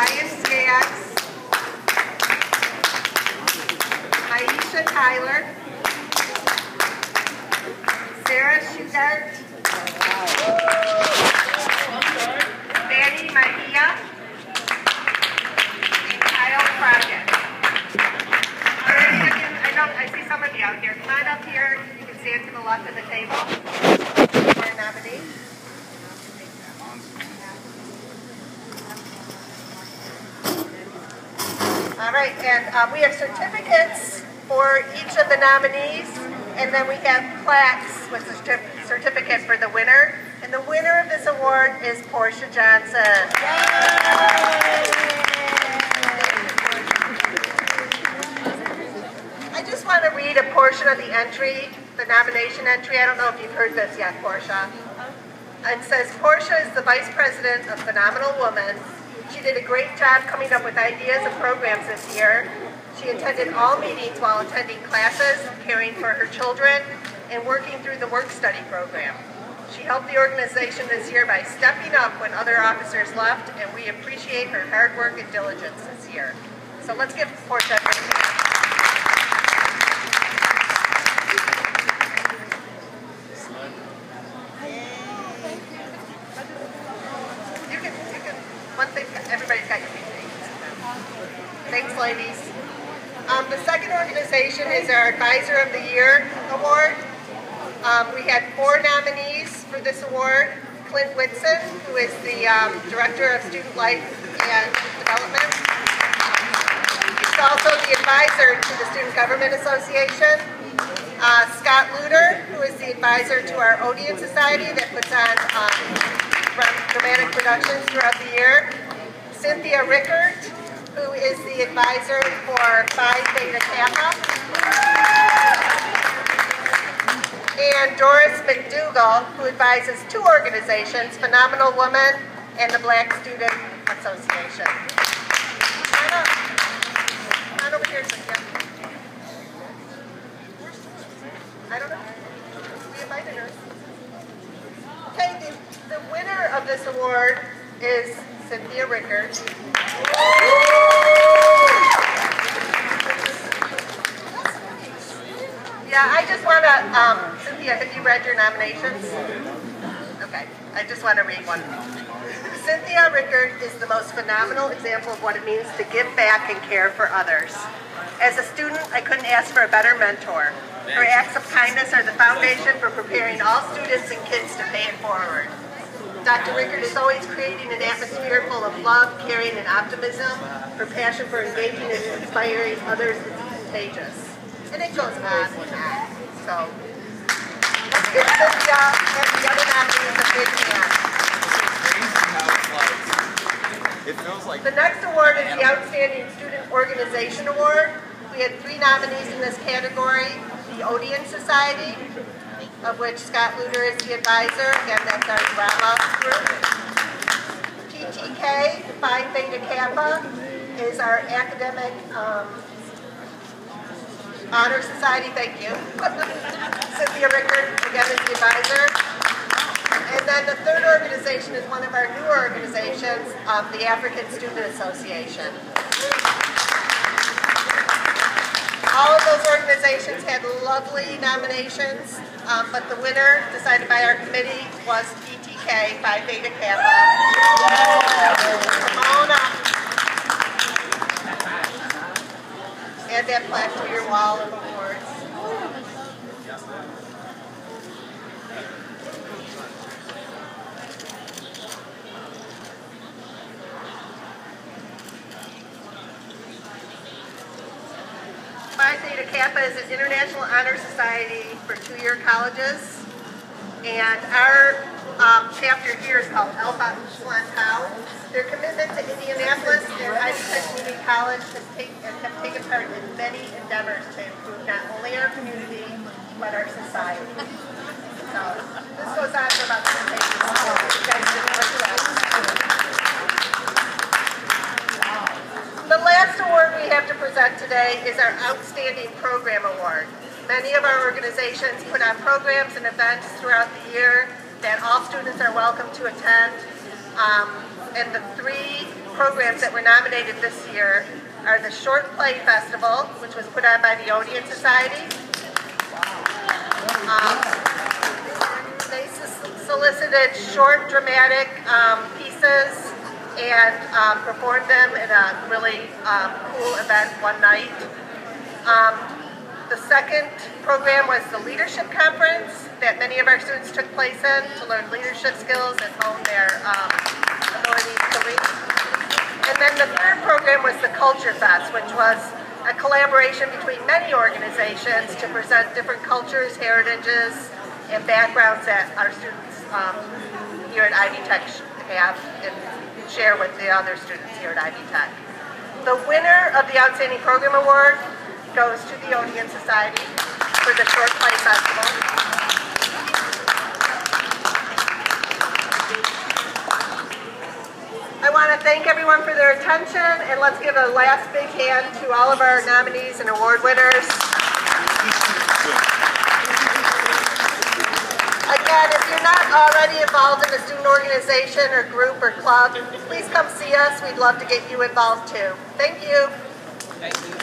Ryan Skaggs, Aisha Tyler, Sarah Schugart, Manny Mahia, and Kyle right, I know, I see some of you out here. Come on up here. You can stand to the left of the table for a nominee. All right, and um, we have certificates for each of the nominees, and then we have plaques with the certificate for the winner. And the winner of this award is Portia Johnson. I just want to read a portion of the entry, the nomination entry. I don't know if you've heard this yet, Portia. It says, Portia is the Vice President of Phenomenal Woman. She did a great job coming up with ideas and programs this year. She attended all meetings while attending classes, caring for her children, and working through the work study program. She helped the organization this year by stepping up when other officers left, and we appreciate her hard work and diligence this year. So let's give Portia a big hand. You can, you can, one thing, everybody's got your feet. Thanks, ladies. Um, the second organization is our Advisor of the Year Award. Um, we had four nominees for this award. Clint Whitson, who is the um, Director of Student Life and Development. He's also the advisor to the Student Government Association. Uh, Scott Luter, who is the advisor to our Odeon Society that puts on um, dramatic productions throughout the year. Cynthia Rickert, who is the advisor for Phi Theta Kappa. And Doris McDougall, who advises two organizations, Phenomenal Woman and the Black Student Association. I don't know. We invited her. Okay, the, winner of this award is Cynthia Rickert. Yeah, I just want to, um, Cynthia, have you read your nominations? Okay, I just want to read one. Cynthia Rickert is the most phenomenal example of what it means to give back and care for others. As a student, I couldn't ask for a better mentor. Her acts of kindness are the foundation for preparing all students and kids to pay it forward. Dr. Rickard is always creating an atmosphere full of love, caring, and optimism. Her passion for engaging and inspiring others is contagious. And it goes on and on. So, let's give and the other a big hand. It feels like The next award is the Outstanding Student Organization Award. We had three nominees in this category. The Odeon Society, of which Scott Luter is the advisor. Again, that's our drama group. PTK, Phi Theta Kappa, is our academic um, honor society. Thank you. Cynthia Rickard, again, is the advisor. And then the third organization is one of our newer organizations, um, the African Student Association. All of those organizations had lovely nominations, um, but the winner decided by our committee was PTK, Phi Theta Kappa. Come on up. Add that to your wall of awards. Phi Theta Kappa is an international honor society for two-year colleges. And our um, chapter here is called Alpha Epsilon Tau. Their commitment to Indianapolis and Ivy Tech Community College has take, have taken part in many endeavors to improve not only our community, but our society. So this goes on for about 10 pages. So you guys did work it. The last award we have to present today is our Outstanding Program Award. Many of our organizations put on programs and events throughout the year that all students are welcome to attend. Um, and the three programs that were nominated this year are the Short Play Festival, which was put on by the Odeon Society. Um, they solicited short dramatic um, pieces and um, performed them in a really um, cool event one night. Second program was the Leadership Conference that many of our students took place in to learn leadership skills and hone their um, abilities to lead. And then the third program was the Culture Fest, which was a collaboration between many organizations to present different cultures, heritages, and backgrounds that our students um, here at Ivy Tech have and share with the other students here at Ivy Tech. The winner of the Outstanding Program Award goes to the Odeon Society for the Short Play Festival. I want to thank everyone for their attention and let's give a last big hand to all of our nominees and award winners. Again, if you're not already involved in a student organization or group or club, please come see us. We'd love to get you involved too. Thank you. Thank you.